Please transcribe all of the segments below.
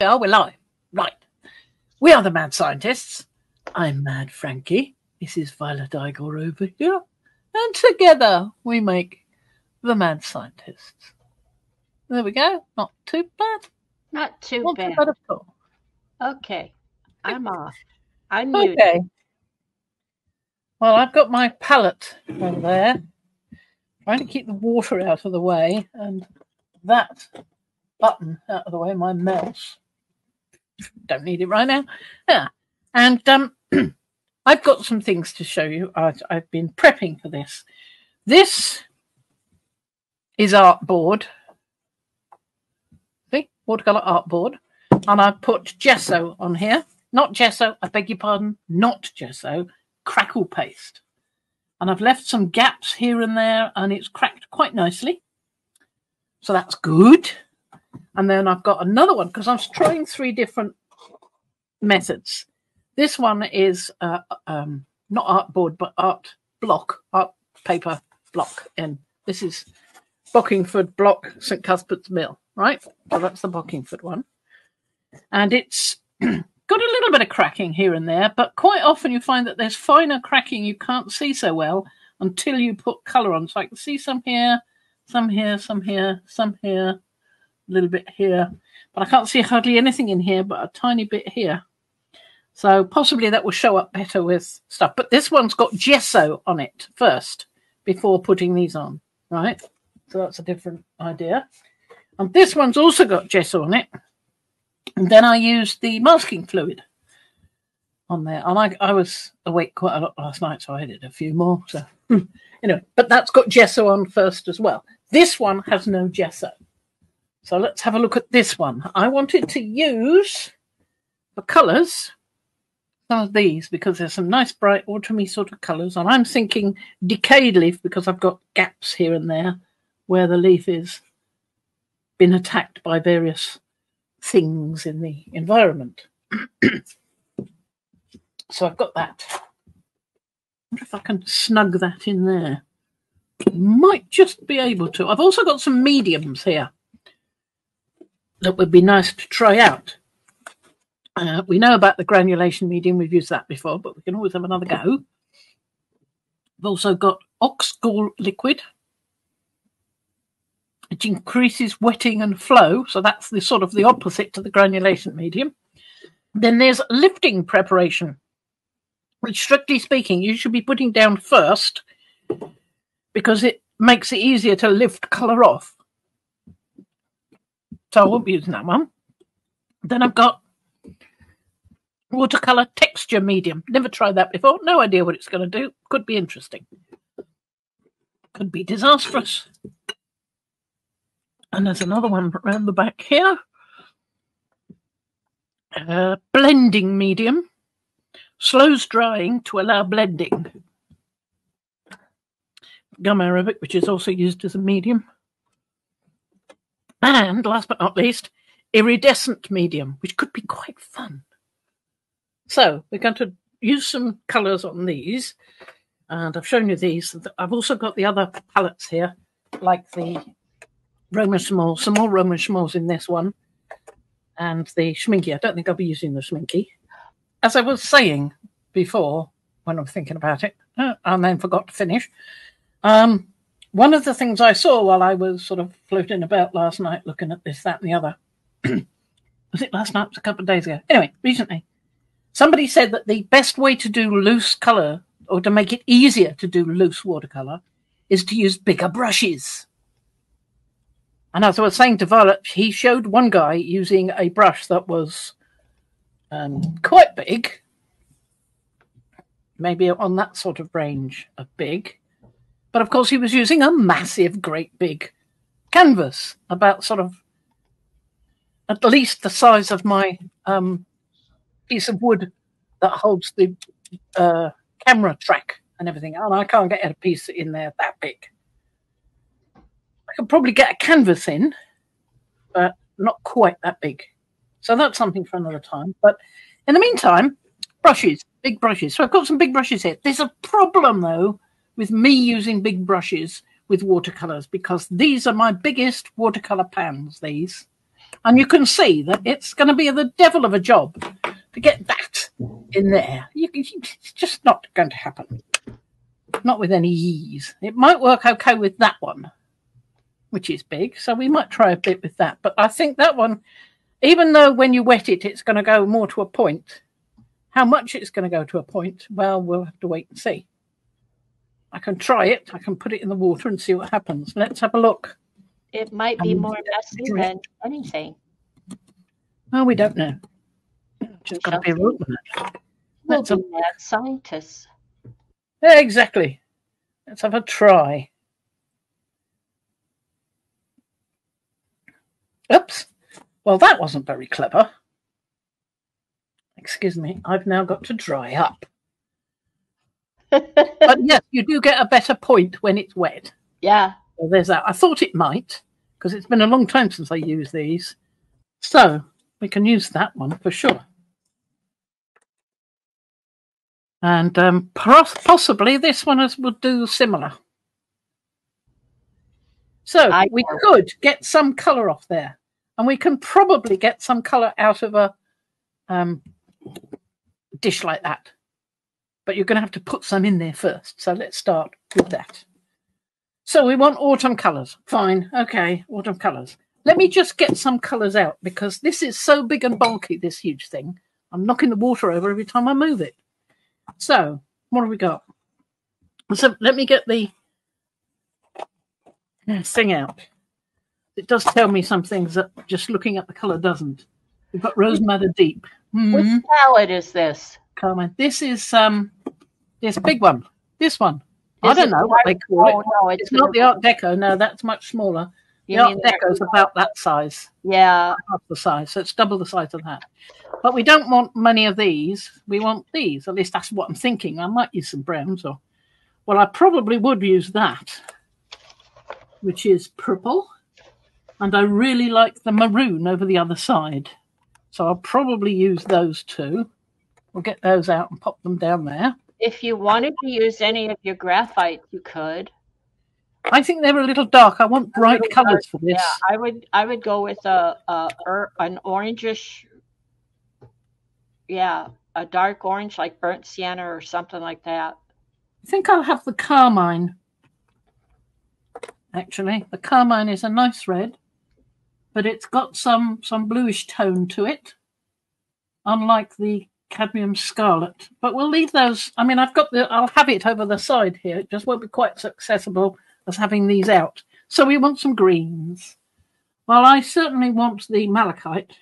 we are. We're live. Right. We are the Mad Scientists. I'm Mad Frankie. This is Violet Igor over here. And together we make the Mad Scientists. There we go. Not too bad. Not too Not bad. too bad at all. Okay, I'm off. I'm muted. Okay. Well, I've got my palette over there, trying to keep the water out of the way, and that button out of the way, my mouse. Don't need it right now. Yeah. And um, I've got some things to show you. I've, I've been prepping for this. This is artboard. See, watercolor artboard. And I've put gesso on here. Not gesso, I beg your pardon, not gesso, crackle paste. And I've left some gaps here and there, and it's cracked quite nicely. So that's good. And then I've got another one because I was trying three different methods. This one is uh, um, not artboard, but art block, art paper block. And this is Bockingford Block, St Cuthbert's Mill, right? So that's the Bockingford one. And it's got a little bit of cracking here and there, but quite often you find that there's finer cracking you can't see so well until you put colour on. So I can see some here, some here, some here, some here, little bit here, but I can't see hardly anything in here but a tiny bit here. So possibly that will show up better with stuff. But this one's got gesso on it first before putting these on, right? So that's a different idea. And this one's also got gesso on it. And then I used the masking fluid on there. And I, I was awake quite a lot last night, so I did a few more. So anyway, but that's got gesso on first as well. This one has no gesso. So let's have a look at this one. I wanted to use the colours, some of these, because there's some nice bright autumny sort of colours. And I'm thinking decayed leaf because I've got gaps here and there where the leaf is been attacked by various things in the environment. so I've got that. wonder if I can snug that in there. Might just be able to. I've also got some mediums here that would be nice to try out. Uh, we know about the granulation medium, we've used that before, but we can always have another go. We've also got ox gall liquid, which increases wetting and flow. So that's the sort of the opposite to the granulation medium. Then there's lifting preparation, which strictly speaking, you should be putting down first because it makes it easier to lift colour off. So I won't be using that one. Then I've got watercolour texture medium. Never tried that before. No idea what it's going to do. Could be interesting. Could be disastrous. And there's another one around the back here. Uh, blending medium. Slows drying to allow blending. Gum arabic, which is also used as a medium. And last but not least, iridescent medium, which could be quite fun. So we're going to use some colours on these. And I've shown you these. I've also got the other palettes here, like the Roman Szmal, some more Roman Szmals in this one, and the Schmincke. I don't think I'll be using the Schmincke. As I was saying before, when I'm thinking about it, uh, and then forgot to finish, um, one of the things I saw while I was sort of floating about last night looking at this, that, and the other, was it last night? It was a couple of days ago. Anyway, recently, somebody said that the best way to do loose colour or to make it easier to do loose watercolour is to use bigger brushes. And as I was saying to Violet, he showed one guy using a brush that was um, quite big, maybe on that sort of range of big. But of course, he was using a massive, great big canvas, about sort of at least the size of my um, piece of wood that holds the uh, camera track and everything. And I can't get a piece in there that big. I could probably get a canvas in, but not quite that big. So that's something for another time. But in the meantime, brushes, big brushes. So I've got some big brushes here. There's a problem though with me using big brushes with watercolors because these are my biggest watercolor pans. These, And you can see that it's going to be the devil of a job to get that in there. You, it's just not going to happen. Not with any ease. It might work okay with that one, which is big. So we might try a bit with that. But I think that one, even though when you wet it, it's going to go more to a point. How much it's going to go to a point, well, we'll have to wait and see. I can try it. I can put it in the water and see what happens. Let's have a look. It might be um, more messy than anything. Well, we don't know. Just got to be real with it. We'll be mad scientists. Yeah, exactly. Let's have a try. Oops. Well, that wasn't very clever. Excuse me. I've now got to dry up. But yes, you do get a better point when it's wet. Yeah. So there's that. I thought it might because it's been a long time since I used these. So we can use that one for sure. And um, possibly this one is, would do similar. So I we know. could get some colour off there. And we can probably get some colour out of a um, dish like that. But you're going to have to put some in there first. So let's start with that. So we want autumn colours. Fine. Okay, autumn colours. Let me just get some colours out because this is so big and bulky, this huge thing. I'm knocking the water over every time I move it. So, what have we got? So let me get the thing out. It does tell me some things that just looking at the colour doesn't. We've got Rose Madder Deep. Mm-hmm. Which palette is this? Carmine. This is um this big one. This one. I don't know what they call it. Oh, no, it's, it's not the Art Deco. No, that's much smaller. The Art Deco is about that size. Yeah. Half the size. So it's double the size of that. But we don't want many of these. We want these. At least that's what I'm thinking. I might use some browns or well, I probably would use that, which is purple. And I really like the maroon over the other side. So I'll probably use those two. We'll get those out and pop them down there. If you wanted to use any of your graphite, you could. I think they were a little dark. I want bright colors for this. Yeah, I would. I would go with a, a an orangish. Yeah, a dark orange like burnt sienna or something like that. I think I'll have the carmine. Actually, the carmine is a nice red, but it's got some some bluish tone to it, unlike the cadmium scarlet. But we'll leave those. I mean, I've got the, I'll have it over the side here. It just won't be quite so accessible as having these out. So we want some greens. Well, I certainly want the malachite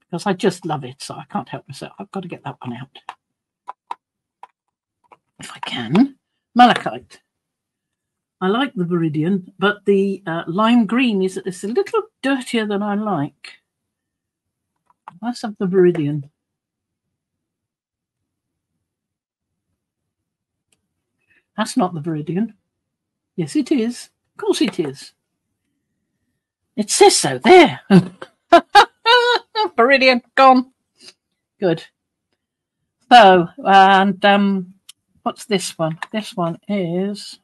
because I just love it. So I can't help myself. I've got to get that one out. If I can. Malachite. I like the Viridian, but the uh, lime green is, is a little dirtier than I like. Let's have the Viridian. That's not the Viridian. Yes, it is. Of course it is. It says so there. Viridian gone. Good. So, and um, what's this one? This one is.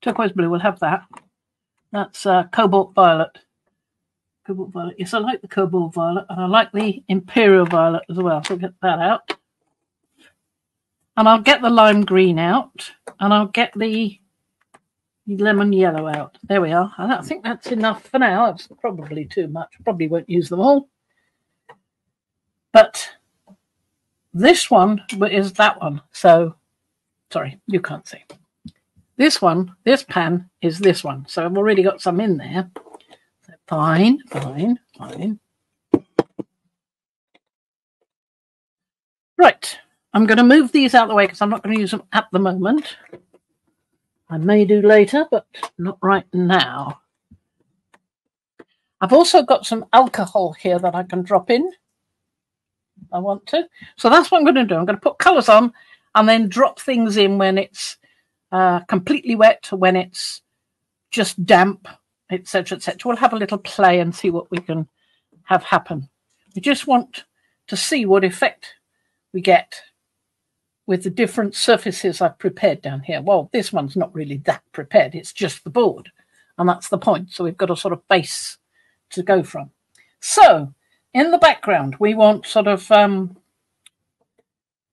Turquoise blue, we'll have that. That's uh, cobalt violet. Cobalt violet. Yes, I like the cobalt violet, and I like the imperial violet as well. So I'll get that out. And I'll get the lime green out, and I'll get the lemon yellow out. There we are. I think that's enough for now. It's probably too much. Probably won't use them all. But this one is that one. So, sorry, you can't see. This one, this pan is this one. So I've already got some in there. Fine, fine, fine. Right, I'm going to move these out of the way because I'm not going to use them at the moment. I may do later, but not right now. I've also got some alcohol here that I can drop in. I want to. So that's what I'm going to do. I'm going to put colours on and then drop things in when it's uh, completely wet, when it's just damp, etc., etc. We'll have a little play and see what we can have happen. We just want to see what effect we get with the different surfaces I've prepared down here. Well, this one's not really that prepared. It's just the board. And that's the point. So we've got a sort of base to go from. So in the background, we want sort of, um,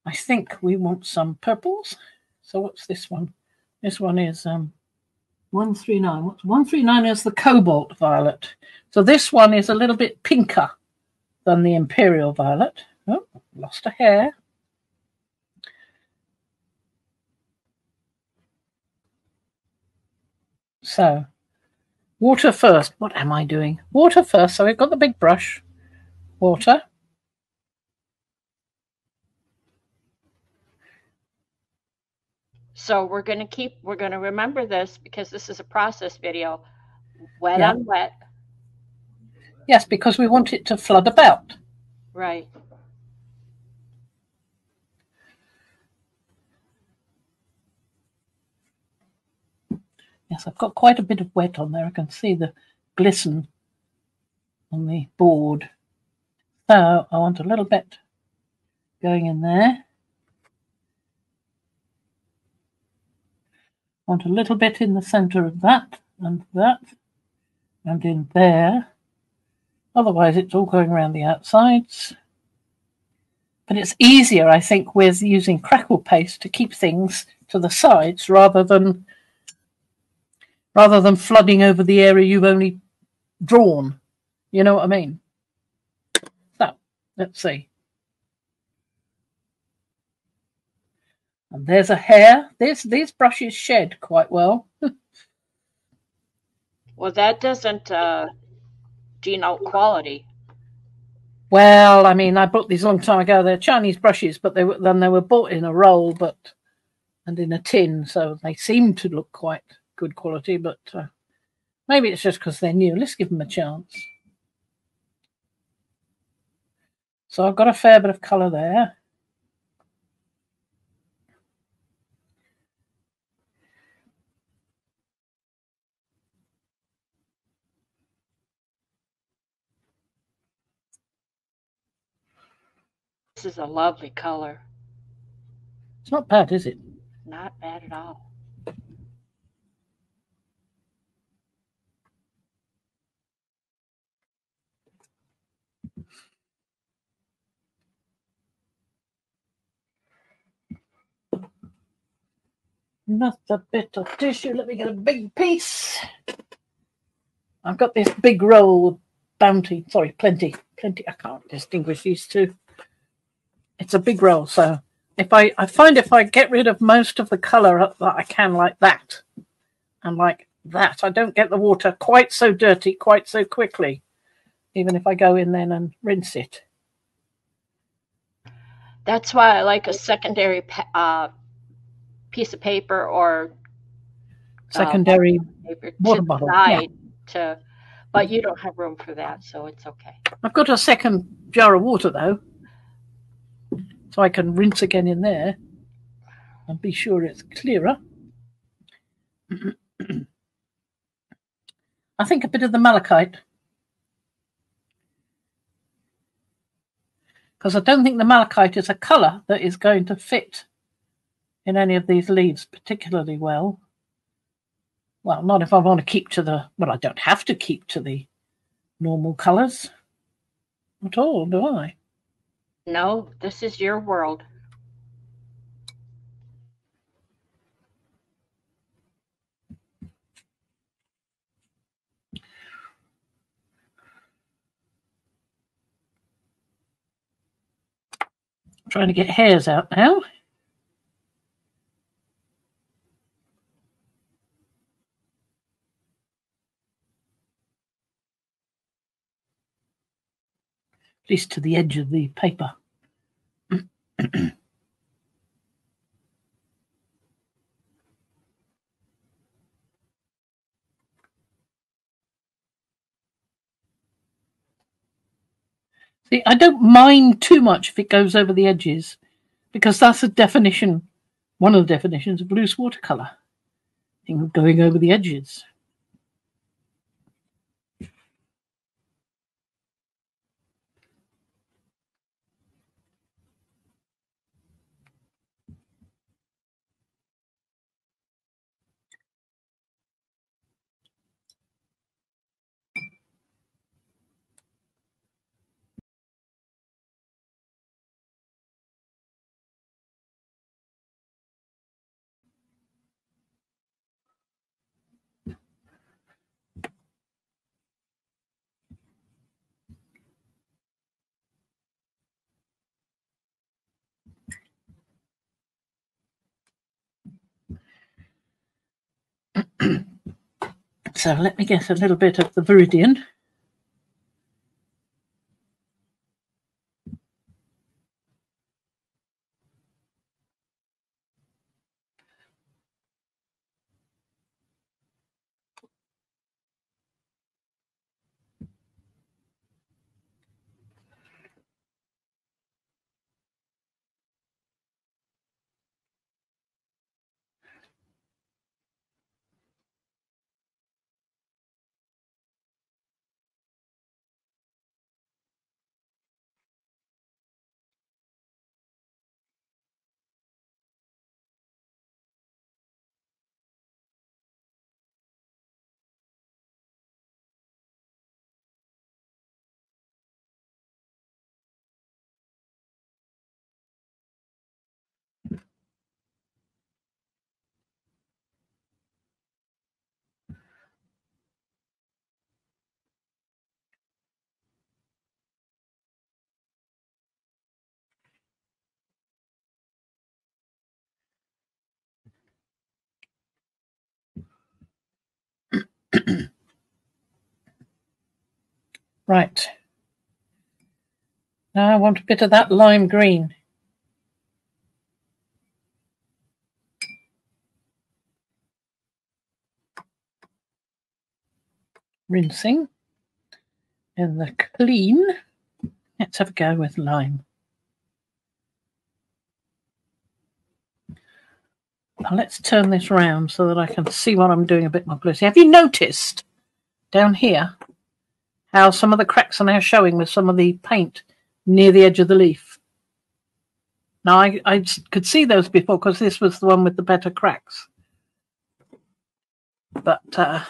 I think we want some purples. So what's this one? This one is um, 139. What's 139 is the cobalt violet. So this one is a little bit pinker than the imperial violet. Oh, lost a hair. So water first. What am I doing? Water first. So we've got the big brush. Water. So we're going to keep, we're going to remember this because this is a process video. Wet Yeah. on wet. Yes, because we want it to flood about. Right. Yes, I've got quite a bit of wet on there. I can see the glisten on the board. So I want a little bit going in there. Want a little bit in the center of that and that and in there. Otherwise, it's all going around the outsides. But it's easier, I think, with using crackle paste to keep things to the sides rather than rather than flooding over the area you've only drawn. You know what I mean? So let's see. And there's a hair. This these brushes shed quite well. Well, that doesn't uh, denote quality. Well, I mean, I bought these a long time ago. They're Chinese brushes, but they were then they were bought in a roll, but and in a tin, so they seem to look quite good quality. But uh, maybe it's just because they're new. Let's give them a chance. So I've got a fair bit of colour there. This is a lovely color. It's not bad, is it? Not bad at all. Another bit of tissue. Let me get a big piece. I've got this big roll of bounty. Sorry, plenty, plenty. I can't distinguish these two. It's a big roll, so if I I find if I get rid of most of the color that I can, like that, and like that, I don't get the water quite so dirty quite so quickly. Even if I go in then and rinse it. That's why I like a secondary uh, piece of paper or Secondary. paper to Water bottle, yeah. to, but you don't have room for that, so it's okay. I've got a second jar of water though, I can rinse again in there and be sure it's clearer. I think a bit of the malachite, because I don't think the malachite is a colour that is going to fit in any of these leaves particularly well. Well, not if I want to keep to the, well, I don't have to keep to the normal colours at all, do I? No, this is your world. trying to get hairs out now. At least to the edge of the paper. See, I don't mind too much if it goes over the edges because that's a definition, one of the definitions of loose of going over the edges. so let me get a little bit of the viridian. Right. Now I want a bit of that lime green. Rinsing. And the clean. Let's have a go with lime. Now let's turn this around so that I can see what I'm doing a bit more closely. Have you noticed down here how some of the cracks are now showing with some of the paint near the edge of the leaf? Now I, I could see those before because this was the one with the better cracks. But uh,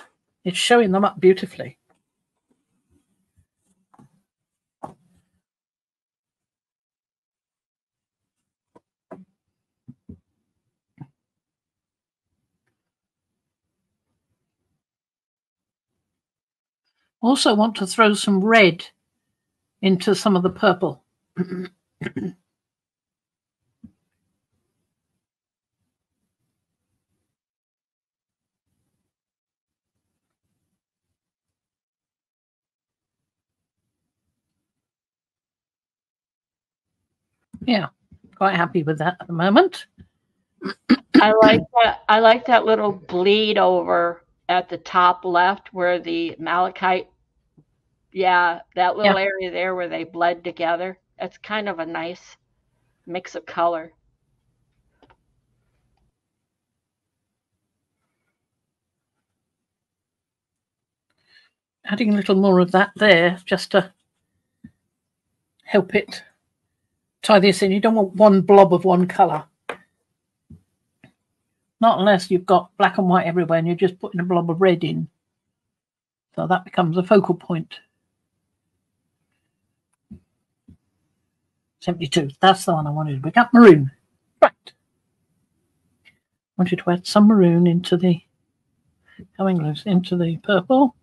it's showing them up beautifully. Also want to throw some red into some of the purple. yeah, quite happy with that at the moment. I like that. I like that little bleed over at the top left where the malachite, yeah, that little yeah. area there where they bled together. It's kind of a nice mix of color. Adding a little more of that there just to help it tie this in. You don't want one blob of one colour. Not unless you've got black and white everywhere and you're just putting a blob of red in. So that becomes a focal point. 72. That's the one I wanted. We got maroon. Right. Wanted to add some maroon into the coming loose into the purple.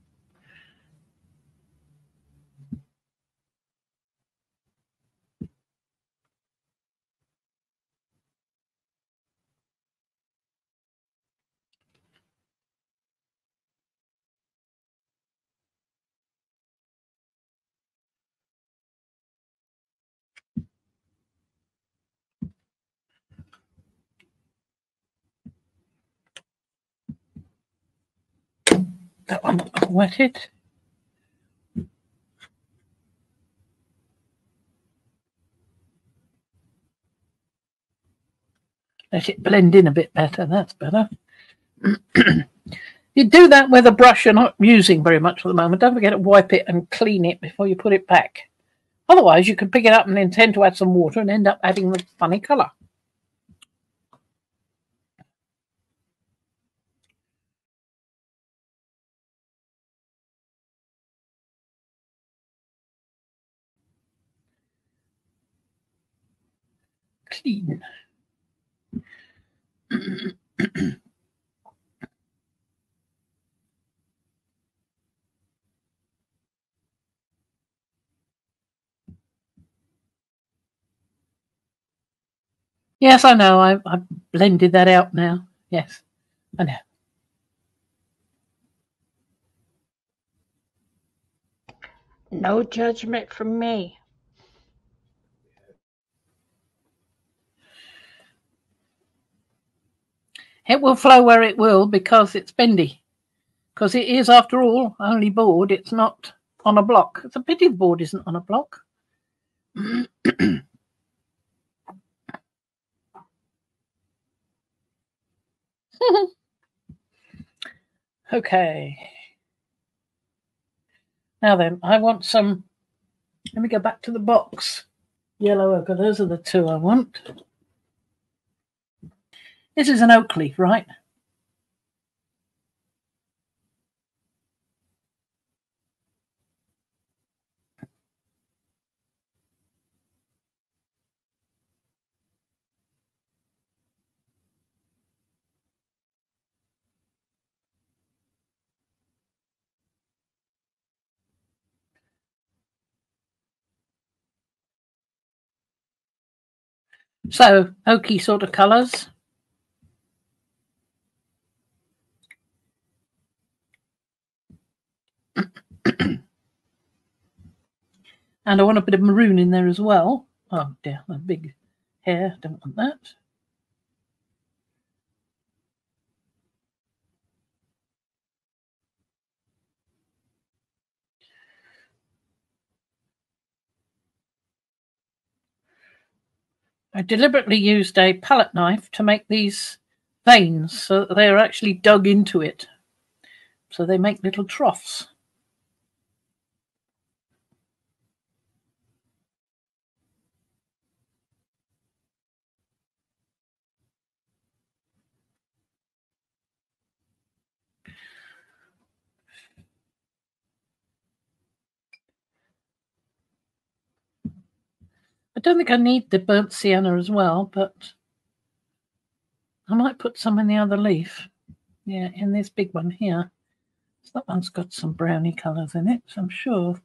That one wetted. Let it blend in a bit better, that's better. you do that with a brush you're not using very much at the moment. Don't forget to wipe it and clean it before you put it back. Otherwise, you could pick it up and intend to add some water and end up adding the funny colour. clean. yes, I know. I, I blended that out now. Yes, I know. No judgment from me. It will flow where it will because it's bendy. Because it is, after all, only board. It's not on a block. It's a pity the board isn't on a block. okay. Now then, I want some. Let me go back to the box. Yellow ochre. Those are the two I want. This is an oak leaf, right? So oaky sort of colours. and I want a bit of maroon in there as well. Oh dear, a big hair, don't want that. I deliberately used a palette knife to make these veins so that they're actually dug into it. So they make little troughs. I don't think I need the burnt sienna as well, but I might put some in the other leaf. Yeah, in this big one here. So that one's got some browny colours in it, so I'm sure.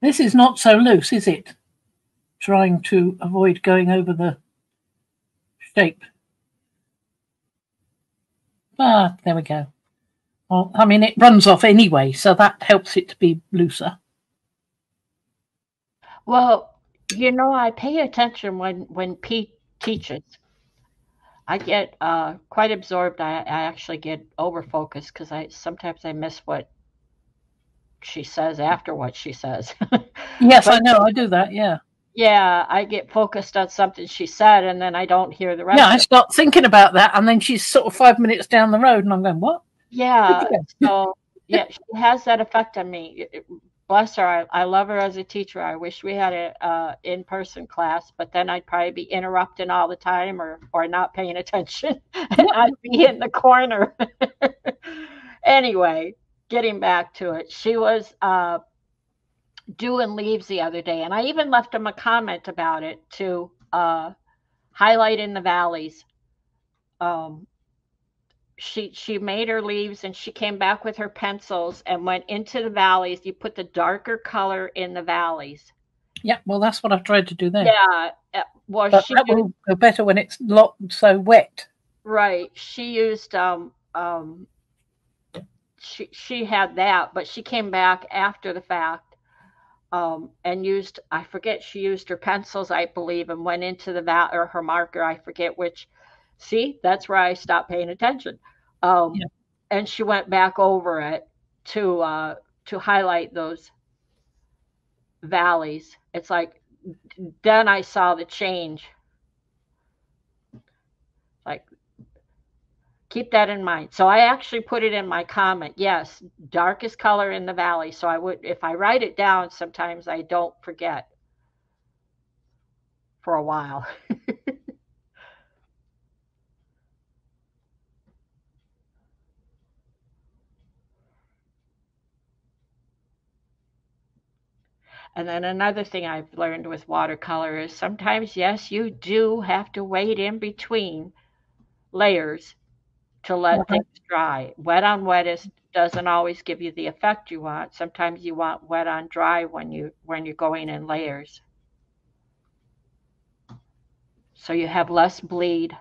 This is not so loose, is it? Trying to avoid going over the shape. Ah, there we go. Well, I mean, it runs off anyway, so that helps it to be looser. Well, you know, I pay attention when when Pete teaches. I get uh, quite absorbed. I, I actually get over focused because I sometimes I miss what she says after what she says. yes, but, I know. I do that. Yeah. Yeah, I get focused on something she said, and then I don't hear the rest. Yeah, I start thinking about that, and then she's sort of five minutes down the road, and I'm going, "What?" Yeah. so yeah, she has that effect on me. Bless her. I, I love her as a teacher. I wish we had a uh, in-person class, but then I'd probably be interrupting all the time, or or not paying attention, and I'd be in the corner. anyway, getting back to it, she was. Uh, doing leaves the other day, and I even left him a comment about it to uh, highlight in the valleys. Um, she she made her leaves and she came back with her pencils and went into the valleys. You put the darker color in the valleys. Yeah, well, that's what I've tried to do there. Yeah, uh, well, but she that will go better when it's not so wet. Right. She used um um. She she had that, but she came back after the fact um, and used I forget she used her pencils I believe and went into the vat or her marker I forget which. See, that's where I stopped paying attention. Um, yeah. And she went back over it to uh, to highlight those valleys. It's like then I saw the change. Like keep that in mind. So I actually put it in my comment. Yes, darkest color in the valley. So I would, if I write it down, sometimes I don't forget for a while. And then another thing I've learned with watercolor is sometimes, yes, you do have to wait in between layers to let uh-huh. things dry. Wet on wet is doesn't always give you the effect you want. Sometimes you want wet on dry when you when you're going in layers. So you have less bleed.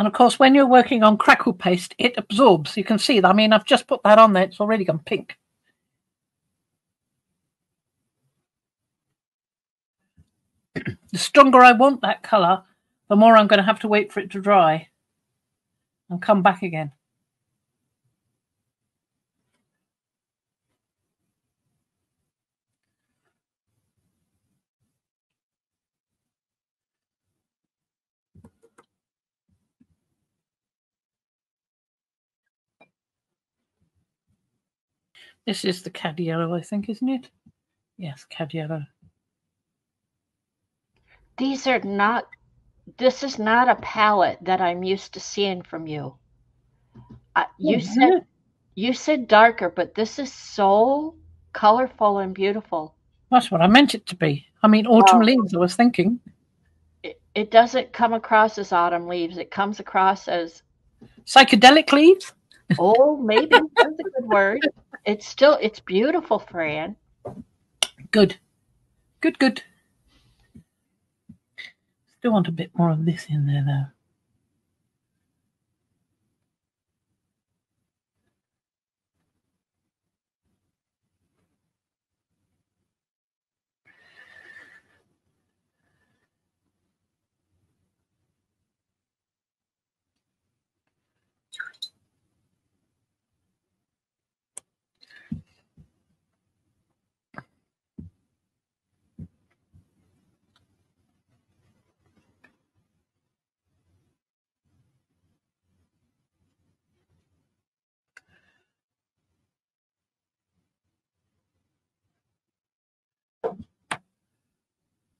And of course, when you're working on crackle paste, it absorbs. You can see that. I mean, I've just put that on there. It's already gone pink. the stronger I want that colour, the more I'm going to have to wait for it to dry and come back again. This is the cad yellow, I think, isn't it? Yes, cad yellow. These are not, this is not a palette that I'm used to seeing from you. Uh, you Oh, said you said darker, but this is so colorful and beautiful. That's what I meant it to be. I mean, autumn Wow. leaves, I was thinking. It, it doesn't come across as autumn leaves. It comes across as Psychedelic leaves? Oh, maybe that's a good word. It's still it's beautiful, Fran. Good. Good, good. Still want a bit more of this in there, though.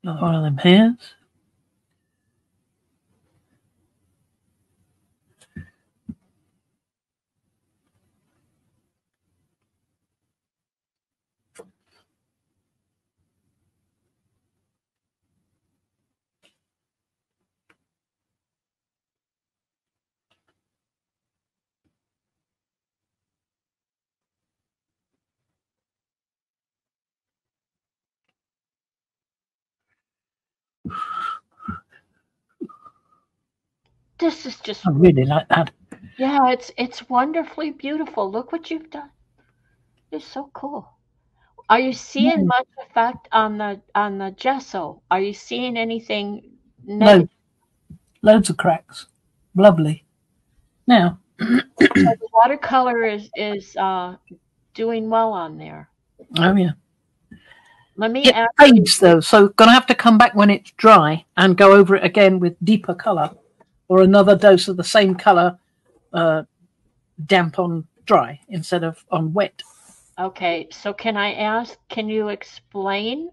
Another one of them hairs. This is just I really like that. yeah, it's it's wonderfully beautiful. Look what you've done. It's so cool. Are you seeing Mm. much effect on the on the gesso? Are you seeing anything Loads, negative? loads of cracks. Lovely. Now, The watercolor is is uh, doing well on there. oh yeah. Let me It ask. fades though, so gonna have to come back when it's dry and go over it again with deeper colour or another dose of the same colour uh, damp on dry instead of on wet. Okay, so can I ask? Can you explain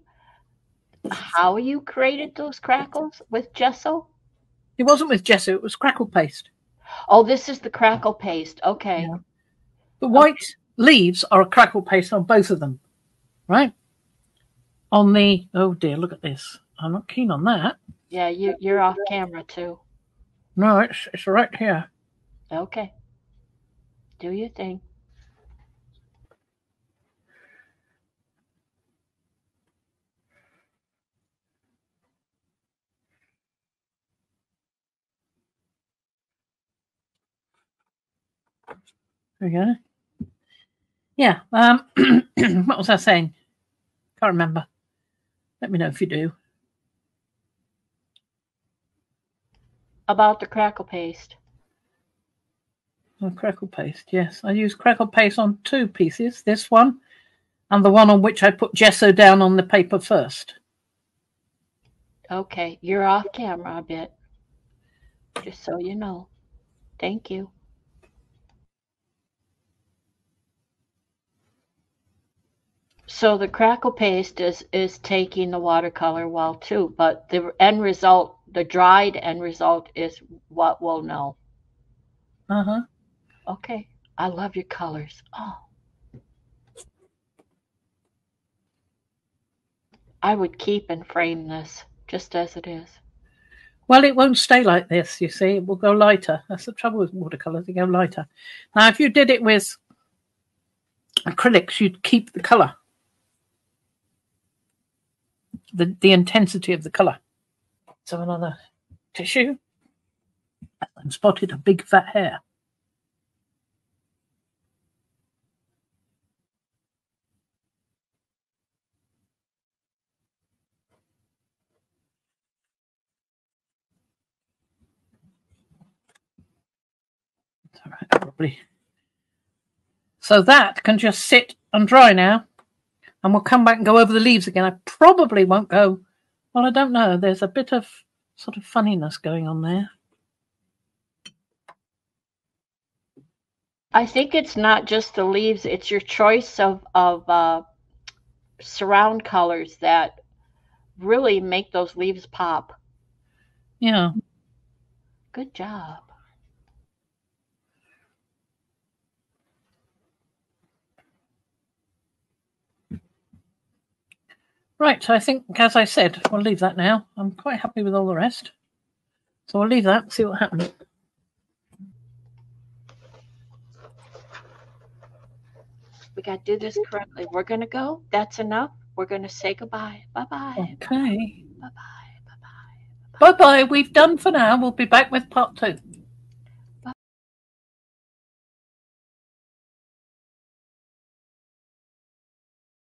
how you created those crackles with gesso? It wasn't with gesso, it was crackle paste. Oh, this is the crackle paste. Okay. Yeah. The white leaves are a crackle paste on both of them, right? On the oh dear, look at this. I'm not keen on that. Yeah, you you're off camera too. No, it's it's right here. Okay. Do your thing. There we go. Yeah. Um, what was I saying? Can't remember. Let me know if you do. About the crackle paste. Oh, crackle paste. Yes, I use crackle paste on two pieces. This one, and the one on which I put gesso down on the paper first. Okay, you're off camera a bit. Just so you know. Thank you. So the crackle paste is is taking the watercolor well too, but the end result, the dried end result is what we'll know. Uh huh. Okay. I love your colors. Oh. I would keep and frame this just as it is. Well, it won't stay like this, you see. It will go lighter. That's the trouble with watercolours, they go lighter. Now, if you did it with acrylics, you'd keep the colour, the, the intensity of the colour. So another tissue and spotted a big fat hair. Probably. So that can just sit and dry now. And we'll come back and go over the leaves again. I probably won't go. Well, I don't know. There's a bit of sort of funniness going on there. I think it's not just the leaves, it's your choice of, of uh, surround colors that really make those leaves pop. Yeah. Good job. Right, I think, as I said, we'll leave that now. I'm quite happy with all the rest. So I'll leave that, see what happens. We got to do this correctly. We're going to go. That's enough. We're going to say goodbye. Bye bye. Okay. Bye bye. Bye bye. Bye bye. We've done for now. We'll be back with part two.